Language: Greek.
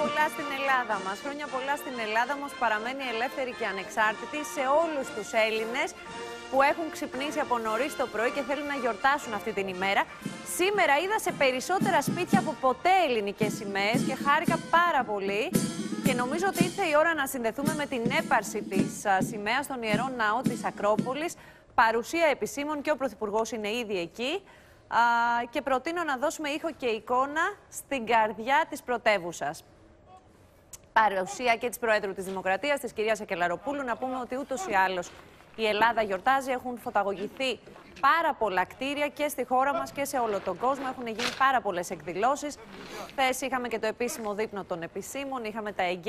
πολλά στην Ελλάδα μας. Χρόνια πολλά στην Ελλάδα μας παραμένει ελεύθερη και ανεξάρτητη σε όλους τους Έλληνες που έχουν ξυπνήσει από νωρίς το πρωί και θέλουν να γιορτάσουν αυτή την ημέρα. Σήμερα είδα σε περισσότερα σπίτια από ποτέ ελληνικές σημαίες και χάρηκα πάρα πολύ. Και νομίζω ότι ήρθε η ώρα να συνδεθούμε με την έπαρση της σημαίας στον ιερό ναό τη Ακρόπολης. Παρουσία επισήμων και ο Πρωθυπουργός είναι ήδη εκεί και προτείνω να δώσουμε ήχο και εικόνα στην καρδιά της πρωτεύουσας. Παρουσία και της Προέδρου της Δημοκρατίας, της κυρίας Ακελαροπούλου, να πούμε ότι ούτως ή άλλως η Ελλάδα γιορτάζει, έχουν φωταγωγηθεί πάρα πολλά κτίρια και στη χώρα μας και σε όλο τον κόσμο. Έχουν γίνει πάρα πολλές εκδηλώσεις. Χθες είχαμε και το επίσημο δείπνο των επισήμων, είχαμε τα εγγένεια.